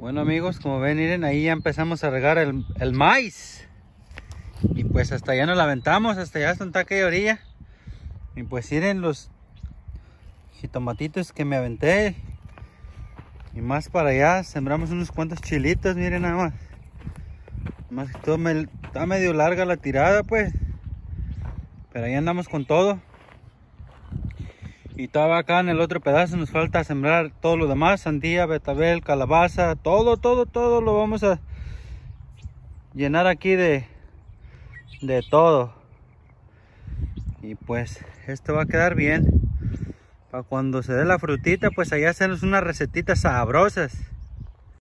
Bueno amigos, como ven, miren, ahí ya empezamos a regar el, el maíz. Y pues hasta allá nos la aventamos, hasta allá hasta un taque de orilla. Y pues miren los jitomatitos que me aventé. Y más para allá sembramos unos cuantos chilitos, miren nada más. Más que todo me, está medio larga la tirada pues. Pero ahí andamos con todo. Y estaba acá en el otro pedazo nos falta sembrar todo lo demás, sandía, betabel, calabaza, todo, todo, todo lo vamos a llenar aquí de, de todo. Y pues esto va a quedar bien. Para cuando se dé la frutita, pues allá hacemos unas recetitas sabrosas.